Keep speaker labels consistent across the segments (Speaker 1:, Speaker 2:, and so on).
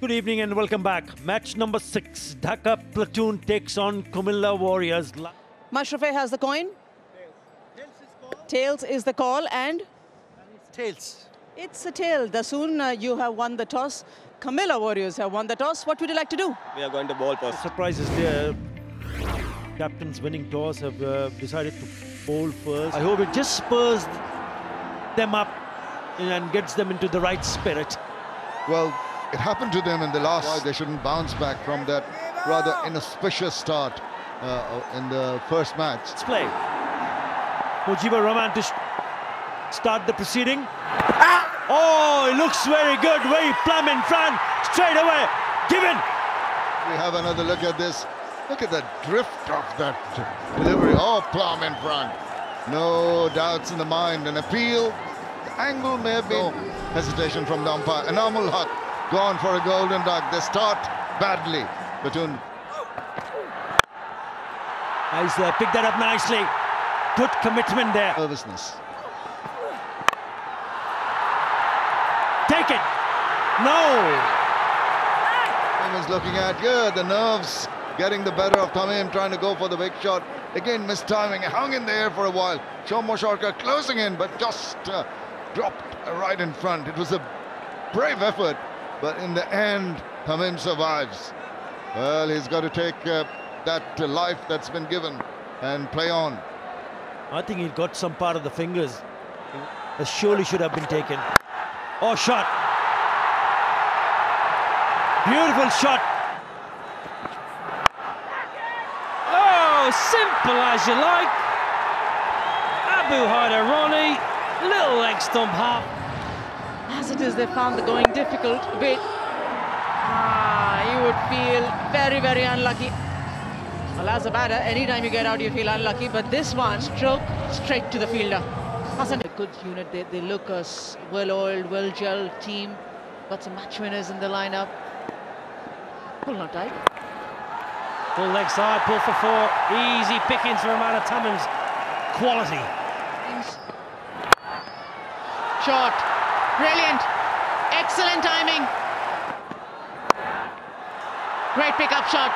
Speaker 1: Good evening and welcome back. Match number six. Dhaka Platoon takes on Cumilla Warriors. La-
Speaker 2: Mashrafe has the coin. Tails is the call, and
Speaker 3: Tails.
Speaker 2: it's a tail. Dasun, uh, you have won the toss. Cumilla Warriors have won the toss. What would you like to do?
Speaker 4: We are going to ball post.
Speaker 1: Surprises there. Captains winning toss have uh, decided to bowl first. I hope it just spurs them up and gets them into the right spirit.
Speaker 5: Well, it happened to them in the last. Why they shouldn't bounce back from that rather inauspicious start uh, in the first match.
Speaker 1: Let's play. Mujeeb Ur Rahman to start the proceeding. Oh, it looks very good. Very plumb in front. Straight away. Given.
Speaker 5: We have another look at this. Look at the drift of that delivery. Oh, plumb in front. No doubts in the mind. An appeal. The angle may have been hesitation from the umpire. Anamul Haque gone for a golden duck. They start badly. Platoon
Speaker 1: Nice there. Picked that up nicely. Good commitment there.
Speaker 5: nervousness.
Speaker 1: Take it. No.
Speaker 5: Tamim's looking at, yeah, the nerves getting the better of Tamim, trying to go for the big shot. Again, missed timing, hung in the air for a while. Soumya Sarkar closing in, but just uh, dropped right in front. It was a brave effort, but in the end, Tamim survives. Well, he's got to take uh, that uh, life that's been given and play on.
Speaker 1: I think he got some part of the fingers. That surely should have been taken. Oh, shot. Beautiful shot.
Speaker 6: Oh, simple as you like. Abu Haider Rony, little leg stump half.
Speaker 2: As it is, they found the going difficult a bit. Ah, you would feel very, very unlucky. Well, as a batter, anytime you get out, you feel unlucky. But this one, stroke straight to the fielder. Hasn't a good unit. They, they look a well-oiled, well-gelled team. Got some match winners in the lineup. Pull not tight.
Speaker 6: Full leg side, pull for four. Easy pickings for Amanda Tamim's quality.
Speaker 2: Shot. Brilliant. Excellent timing. Great pickup shot.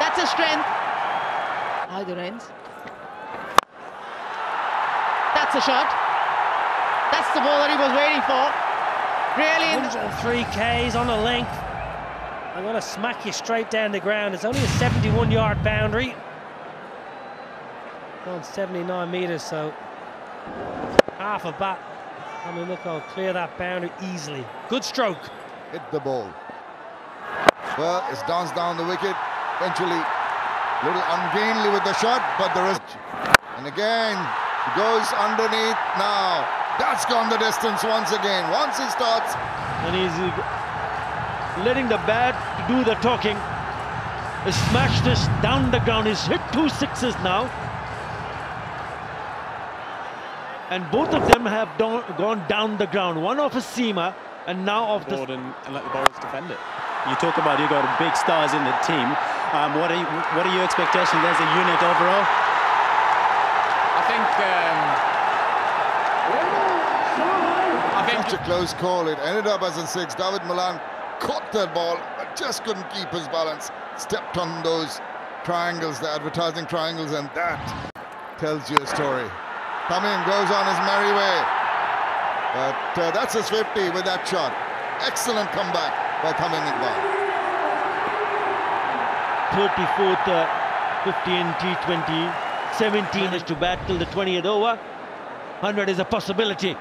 Speaker 2: That's a strength. Either ends. That's a shot. That's the ball that he was waiting for. Really, in
Speaker 6: 103 Ks on a length. I'm going to smack you straight down the ground. It's only a 71 yard boundary. Going 79 metres, so half a bat. I mean, look, I'll clear that boundary easily. Good stroke.
Speaker 5: Hit the ball. Well, it's danced down the wicket. Eventually, little ungainly with the shot, but there is. And again, goes underneath now. That's gone the distance once again. Once he starts,
Speaker 1: And he's letting the bat do the talking. He smashed this down the ground. He's hit two sixes now. And both of them have don- gone down the ground. One off a seamer and now off the
Speaker 4: Board and, and let the bowlers defend it. You talk about you've got big stars in the team. Um, what are you, what are your expectations as a unit overall?
Speaker 7: I think. Um, I think.
Speaker 5: such a close call. It ended up as a six. Dawid Malan caught that ball, but just couldn't keep his balance. Stepped on those triangles, the advertising triangles, and that tells you a story. Tamim goes on his merry way. But uh, that's his 50 with that shot. Excellent comeback by Tamim Iqbal.
Speaker 1: 34th uh, 15 T20. 17 is to bat till the 20th over. 100 is a possibility.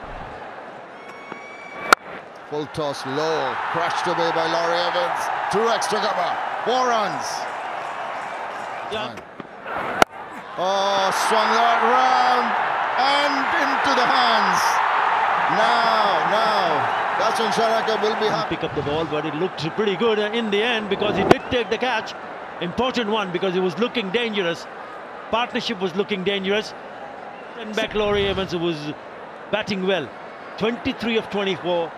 Speaker 5: Full toss low, crashed away by Laurie Evans. Two extra cover, four runs.
Speaker 1: Yeah.
Speaker 5: Oh, swung that round and into the hands. Now, now, that's when Sharaka will be happy.
Speaker 1: Pick up the ball, but it looked pretty good uh, in the end because he did take the catch. Important one because he was looking dangerous. Partnership was looking dangerous. And back Laurie Evans who was batting well. 23 of 24.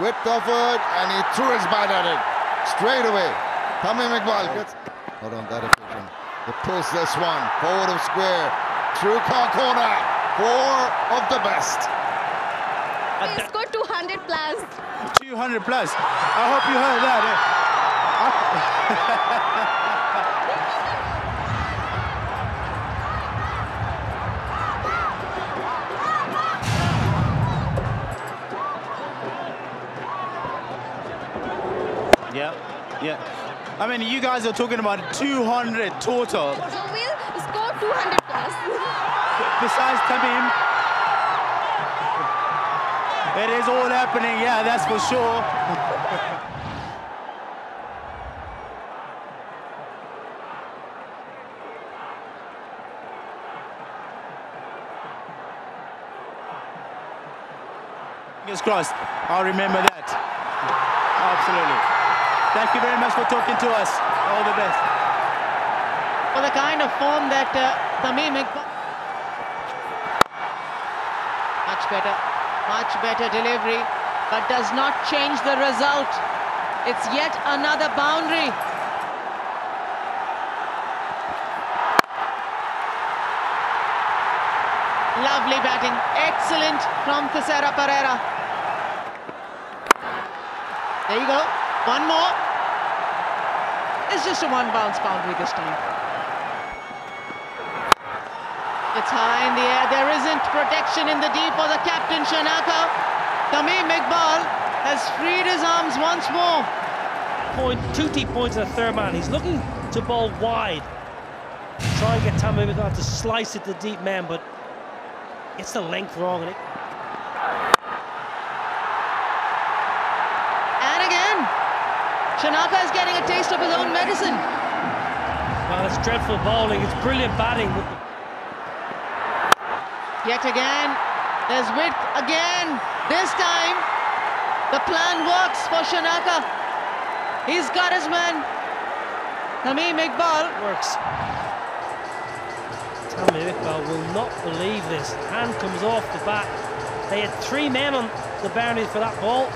Speaker 5: Width offered and he threw his bat at it straight away. Tamim Iqbal gets not on that occasion. They pulls this one forward of square through car corner. Four of the best.
Speaker 1: And
Speaker 8: He scored 200 plus.
Speaker 4: 200 200 plus. I hope you heard that. Yeah, yeah. I mean, you guys are talking about 200 total.
Speaker 3: So we'll score 200 plus.
Speaker 4: Besides Tamim, it is all happening. Yeah, that's for sure. Fingers crossed. I'll remember that. Absolutely. Thank you very much for talking to us. All the best.
Speaker 2: For the kind of form that uh, Tamim better, much better delivery, but does not change the result. It's yet another boundary. Lovely batting, excellent from Thisara Perera. There you go, one more. It's just a one bounce boundary this time. It's high in the air. There isn't protection in the deep for the captain, Shanaka. Tamim Iqbal has freed his arms once more.
Speaker 6: Point, two deep points in the third man. He's looking to bowl wide. Try and get Tamim Iqbal to slice it to the deep men, but it's the length wrong. And, it,
Speaker 2: And again, Shanaka is getting a taste of his own medicine.
Speaker 6: well, it's dreadful bowling. It's brilliant batting.
Speaker 2: Yet again, there's width again. This time, the plan works for Shanaka. He's got his man. Tamim Iqbal
Speaker 6: works. Tamim Iqbal will not believe this. Hand comes off the bat. They had three men on the boundary for that ball.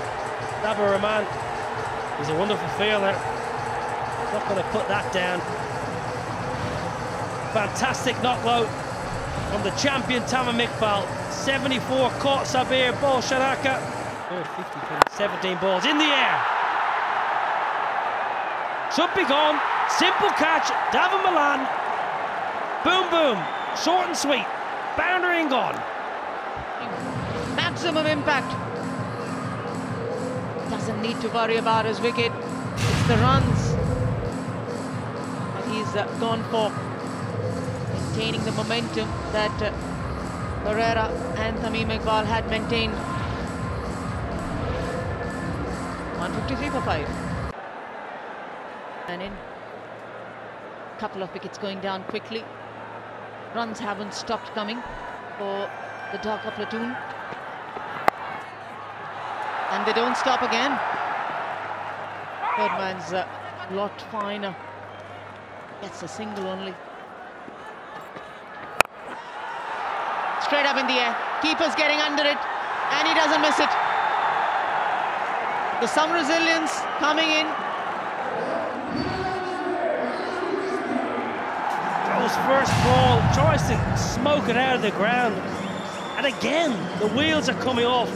Speaker 6: Dabur Rahman is a wonderful fielder. Not going to put that down. Fantastic knockout from the champion Tamim Iqbal. 74 caught Sabbir Ball Shanaka. 50, 17 balls in the air. Should be gone. Simple catch. Dawid Malan. Boom, boom. Short and sweet. Boundary and gone.
Speaker 2: maximum impact. Doesn't need to worry about his wicket. It's the runs that he's uh, gone for. Maintaining the momentum that uh, Perera and Tamim Iqbal had maintained. 153 for 5. And in. Couple of wickets going down quickly. Runs haven't stopped coming for the Dhaka platoon. And they don't stop again. Third man's a lot finer. Gets a single only. Straight up in the air. Keeper's getting under it. And he doesn't miss it. The some resilience coming in.
Speaker 6: Throws first ball, tries to smoke it out of the ground. And again, the wheels are coming off.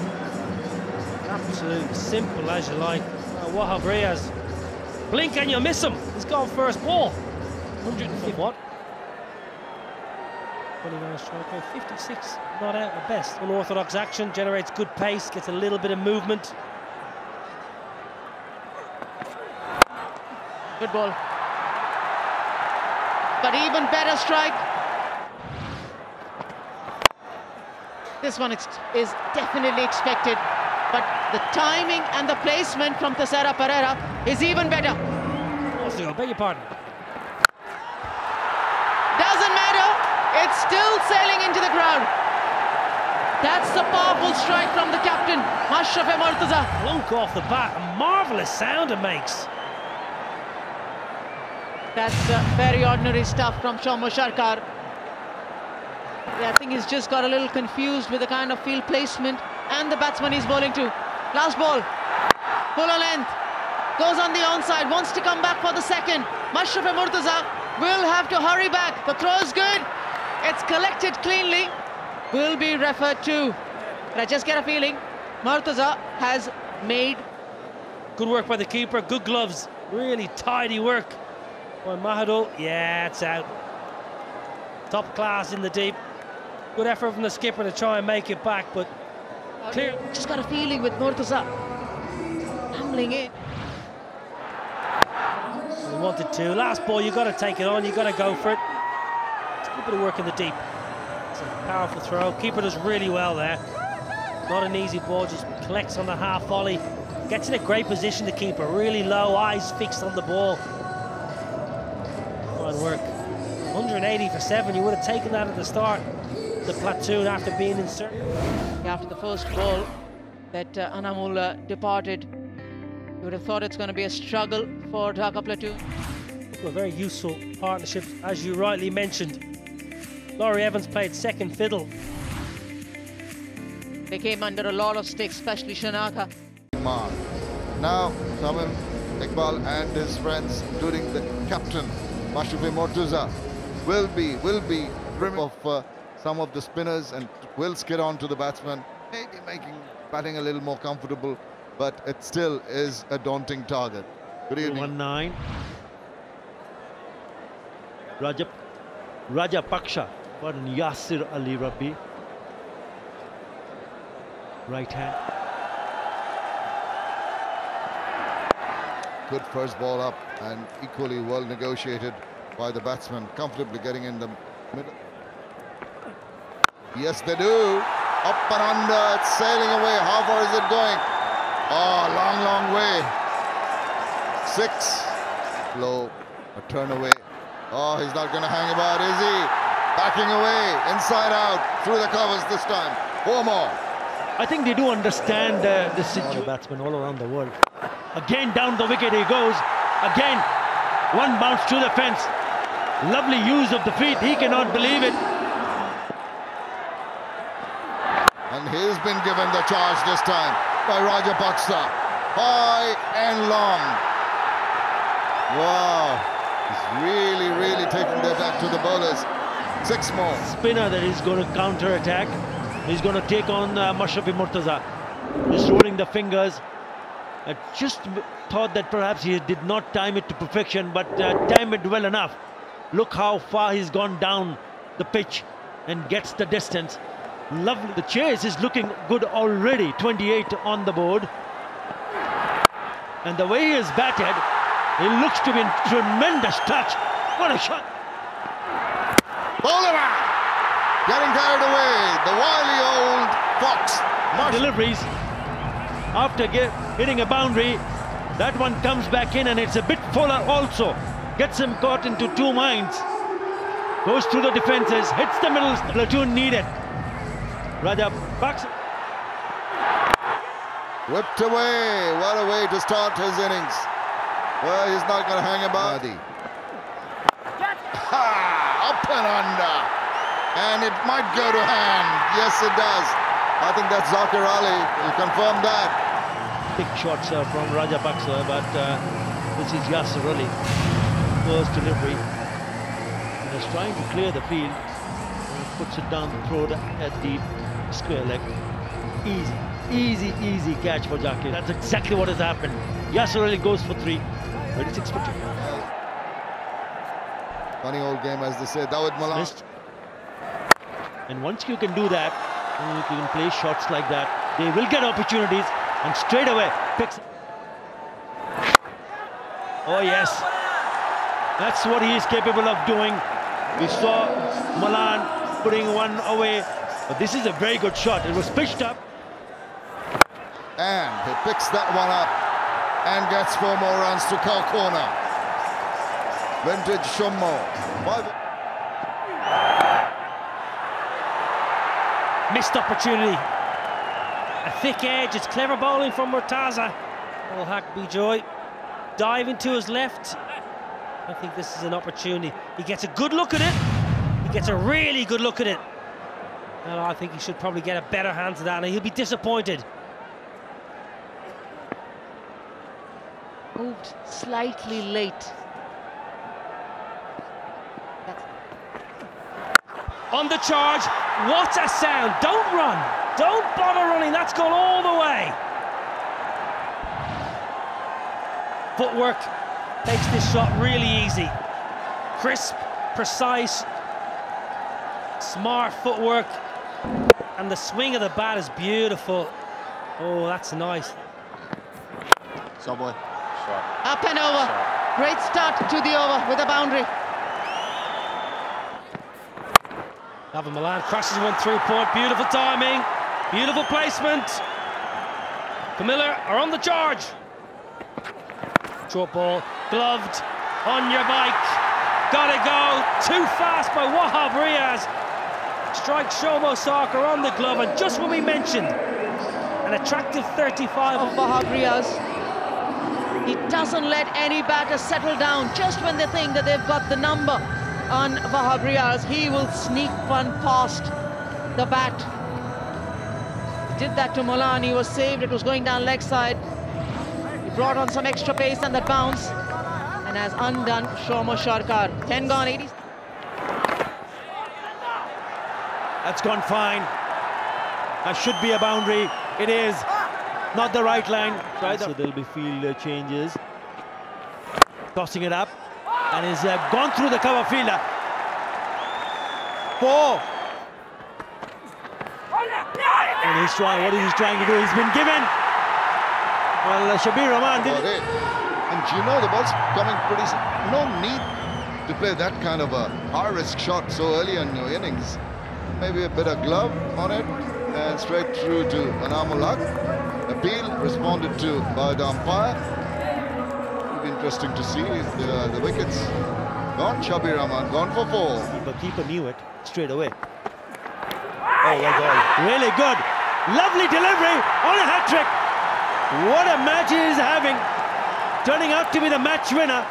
Speaker 6: Absolute simple as you like. Uh, Wahab Riaz. Blink and you miss him. He's gone first ball. 150 what? 29 strike rate, 56. Not out at best. Unorthodox action generates good pace, gets a little bit of movement.
Speaker 2: Good ball. But even better strike. This one is is definitely expected. But the timing and the placement from Thisara Perera is even better.
Speaker 6: Oh, I beg your pardon.
Speaker 2: Doesn't matter. It's still sailing into the ground. That's the powerful strike from the captain, Mashrafe Mortaza.
Speaker 6: Plunk off the bat, a marvellous sound it makes.
Speaker 2: That's uh, very ordinary stuff from Soumya Sarkar. Yeah, I think he's just got a little confused with the kind of field placement and the batsman he's bowling to. Last ball, full length, goes on the onside, wants to come back for the second. Mashrafe Mortaza will have to hurry back. The throw is good. It's collected cleanly. Will be referred to. But I just get a feeling Mortaza has made
Speaker 6: Good work by the keeper, good gloves, really tidy work by Mahidul. Yeah, it's out. Top class in the deep. Good effort from the skipper to try and make it back, but clear.
Speaker 2: Just got a feeling with Mortaza tumbling in.
Speaker 6: He wanted to. Last ball, you've got to take it on. you've got to go for it. It's a good bit of work in the deep. It's a powerful throw. Keeper does really well there. Not an easy ball. Just collects on the half volley. Gets in a great position. The keeper really low, eyes fixed on the ball. Fine work. 180 for seven. You would have taken that at the start. The platoon after being inserted.
Speaker 2: After the first ball that uh, Anamul uh, departed, you would have thought it's going to be a struggle for Dhaka Platoon.
Speaker 6: A very useful partnership, as you rightly mentioned. Laurie Evans played second fiddle.
Speaker 2: They came under a lot of sticks, especially Shanaka.
Speaker 5: mark. Now, Tamim Iqbal and his friends, including the captain, Mashrafe Mortaza, will be will be brimming of uh, some of the spinners and will skid on to the batsman, maybe making batting a little more comfortable, but it still is a daunting target. Good evening.
Speaker 1: One nine. Raja, Rajapaksa, pardon, Yasir Ali Rabbi. Right hand.
Speaker 5: Good first ball up and equally well negotiated by the batsman, comfortably getting in the middle. Yes, they do. Up and under, it's sailing away. How far is it going? Oh, long, long way. Six. Low, a turn away. Oh, he's not going to hang about, is he? Backing away, inside out, through the covers this time. Four more.
Speaker 1: I think they do understand uh, the situation. Batsmen all around the world. Again down the wicket he goes. Again, one bounce to the fence. Lovely use of the feet. He cannot believe it.
Speaker 5: And he's been given the charge this time by Rajapaksa. High and long. Wow. He's really, really taking that back to the bowlers. Six more.
Speaker 1: Spinner that is going to counter attack. He's going to take on uh, Mashrafe Mortaza. Just rolling the fingers. I just thought that perhaps he did not time it to perfection, but uh, time it well enough. Look how far he's gone down the pitch and gets the distance. Lovely. The chase is looking good already. 28 on the board. And the way he has batted, it looks to be in tremendous touch. What a shot.
Speaker 5: Bowler man! Getting carried away. The wily old fox. Marsh-
Speaker 1: deliveries after get, hitting a boundary. That one comes back in and it's a bit fuller also. Gets him caught into two minds. Goes through the defenses, hits the middle, platoon needed. Raja Bucks.
Speaker 5: Whipped away. What a way to start his innings. Well, he's not going to hang about. Ha! And under. And it might go to hand. Yes, it does. I think that's Zakir Ali. He confirmed that.
Speaker 1: Big shots uh, from Rajapaksa, but uh, this is Yasir Ali. First delivery. And he's trying to clear the field. And puts it down the throat at the square leg. Easy, easy, easy catch for Zakir. That's exactly what has happened. Yasir Ali goes for three. 36 for two.
Speaker 5: Funny old game, as they say. Dawid Malan.
Speaker 1: And once you can do that, you can play shots like that, they will get opportunities and straight away picks. Oh yes, that's what he is capable of doing. We saw Malan putting one away, but this is a very good shot. It was pitched up.
Speaker 5: And he picks that one up and gets four more runs to Cow Corner. Vintage Soumya. Five.
Speaker 6: Missed opportunity. A thick edge. It's clever bowling from Mortaza. Will Hack be joy. Diving to his left. I think this is an opportunity. He gets a good look at it. He gets a really good look at it. Well, I think he should probably get a better hand to that, and he'll be disappointed.
Speaker 2: Moved slightly late.
Speaker 6: On the charge. What a sound. Don't run. Don't bother running. That's gone all the way. footwork makes this shot really easy. Crisp, precise, smart footwork, and the swing of the bat is beautiful. Oh, that's nice.
Speaker 4: Subway.
Speaker 2: Up and over. Great start to the over with a boundary.
Speaker 6: Dawid Malan crashes one through point. Beautiful timing. Beautiful placement. Cumilla are on the charge. Short ball, gloved, on your bike. Gotta go. Too fast by Wahab Riaz. Strikes Soumya Sarkar on the glove. And just when we mentioned an attractive 35
Speaker 2: of Wahab Riaz. He doesn't let any batter settle down. Just when they think that they've got the number on Wahab Riaz, he will sneak one past the bat. Did that to Malan. He was saved. It was going down leg side. He brought on some extra pace and that bounce and has undone Soumya Sarkar. 10 gone, 80.
Speaker 1: That's gone fine. That should be a boundary. It is. Not the right line. So there'll be field uh, changes. Tossing it up. And he's uh, gone through the cover fielder. Four. And he's trying, what is he trying to do? He's been given. Well, uh, Sabbir Rahman did
Speaker 5: it. And you know the ball's coming pretty... Soon. No need to play that kind of a high-risk shot so early in your innings. Maybe a bit of glove on it and straight through to Anamul Haque. Appeal responded to by the umpire. Interesting to see the, the wickets gone. Sabbir Rahman gone for four.
Speaker 1: The keeper knew it straight away. Oh, my God. Really good. Lovely delivery on a hat-trick. What a match he is having. Turning out to be the match winner.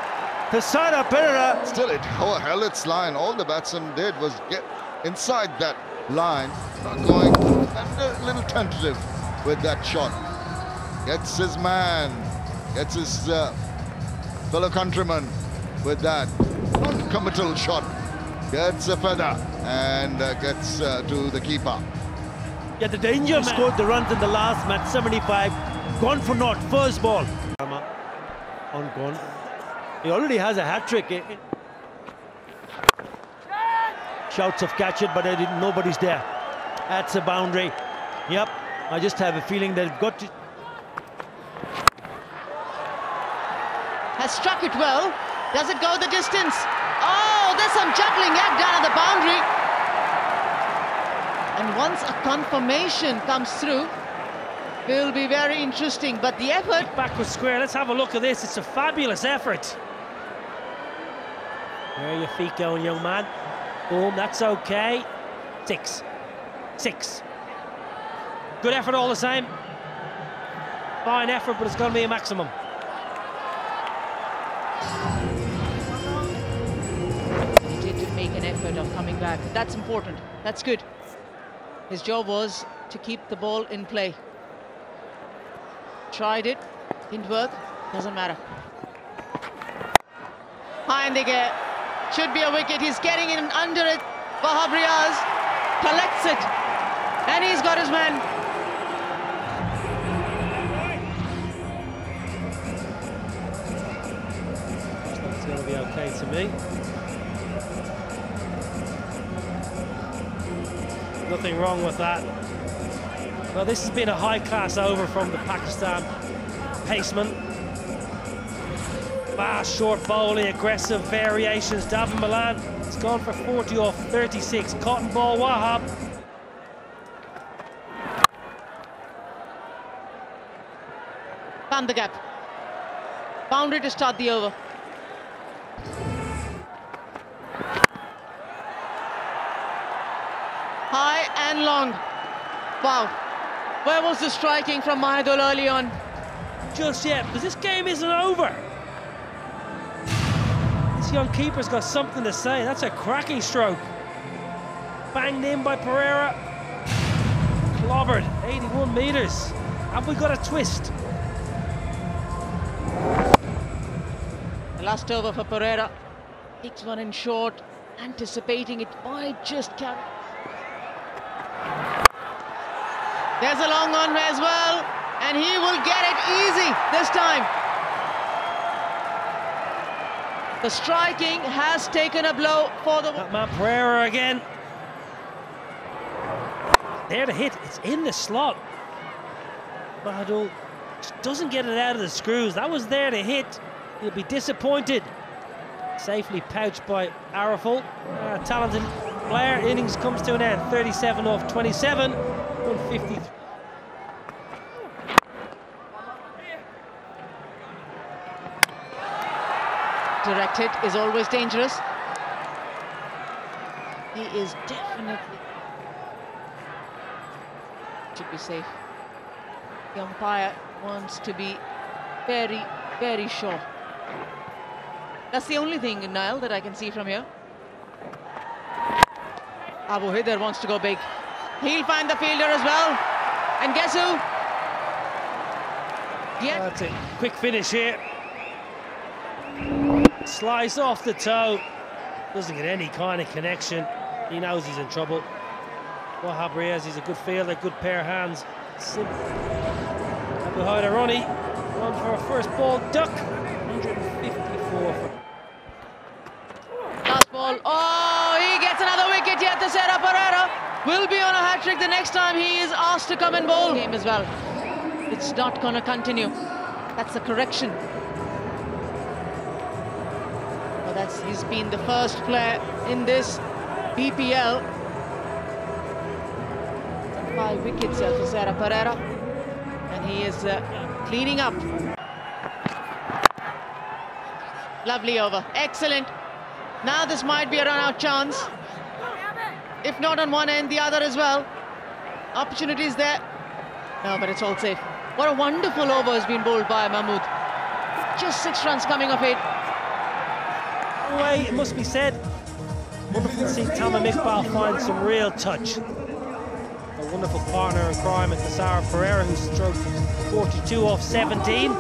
Speaker 1: Thisara Perera.
Speaker 5: Still, it Oh held its line. All the batsman did was get inside that line, not going and a little tentative with that shot. Gets his man, gets his uh, fellow countryman with that non-committal shot. Gets a feather and uh, gets uh, to the keeper.
Speaker 1: Yeah, the danger man. scored the runs in the last match, 75. Gone for naught, first ball. On gone. He already has a hat-trick. Shouts of catch it, but nobody's there. That's a boundary. Yep, I just have a feeling they've got to...
Speaker 2: Has struck it well. Does it go the distance? Oh, there's some juggling act down at the boundary. And once a confirmation comes through, will be very interesting. But the effort...
Speaker 6: Backward square, let's have a look at this. It's a fabulous effort. Where are your feet going, young man? Boom, that's okay. Six. Six. Good effort all the same. Fine effort, but it's going to be a maximum.
Speaker 2: That's important. That's good. His job was to keep the ball in play. Tried it, didn't work, doesn't matter. High in the air. Should be a wicket. He's getting in under it. Wahab Riaz collects it. And he's got his man.
Speaker 6: It's going to be okay to me. Nothing wrong with that. Well, this has been a high-class over from the Pakistan paceman. Fast, short bowling, aggressive variations. Dawid Malan, it's gone for 40 off 36. Cotton ball, Wahab.
Speaker 2: Found the gap. Boundary to start the over. High and long. Wow. Where was the striking from Mahidul early on?
Speaker 6: Just yet, because this game isn't over. This young keeper's got something to say. That's a cracking stroke. Banged in by Perera. Clobbered, 81 metres. Have we got a twist?
Speaker 2: The last over for Perera. Takes one in short, anticipating it might just carry. There's a long one as well, and he will get it easy this time. The striking has taken a blow for the...
Speaker 6: Man Perera again. There to hit. It's in the slot. Bahadul doesn't get it out of the screws. That was there to hit. He'll be disappointed. Safely pouched by Araful. Uh, talented player. Innings comes to an end. 37 off 27. 153.
Speaker 2: Direct hit is always dangerous. He is definitely... Should be safe. The umpire wants to be very, very sure. That's the only thing, Niall, that I can see from here. Abu Haider wants to go big. He'll find the fielder as well. And guess who? Yeah.
Speaker 6: That's it. Quick finish here. Slice off the toe. Doesn't get any kind of connection. He knows he's in trouble. Wahab Riaz, he's a good fielder, good pair of hands. Simple. Abu Haider Rony, one for a first ball duck. 154 for
Speaker 2: Last ball. Oh, he gets another wicket yet. The Serra Perera will be on a hat trick the next time he is asked to come and bowl. Game as well. It's not going to continue. That's a correction. Well, that's he's been the first player in this BPL. Five wickets uh, for Serra Perera, and he is uh, cleaning up. Lovely over. Excellent. Now this might be a run-out chance. If not on one end, the other as well. Opportunities there. No, but it's all safe. What a wonderful over has been bowled by Mahmood. Just six runs coming of it.
Speaker 6: way, it must be said. Wonderful to see Tamim Iqbal find some real touch. A wonderful partner in crime at Sarah Perera, who stroked 42 off 17.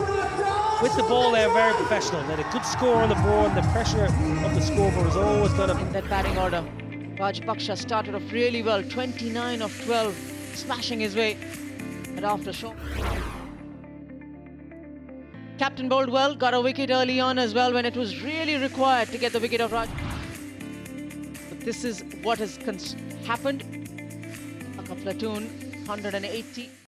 Speaker 6: With the ball, they're very professional. They had a good score on the board, and the pressure of the scoreboard is always going to
Speaker 2: In that batting order, Rajapaksa started off really well. 29 of 12, smashing his way. But after short. Captain bowled well, got a wicket early on as well when it was really required to get the wicket of Raj. But this is what has happened. A platoon, 180.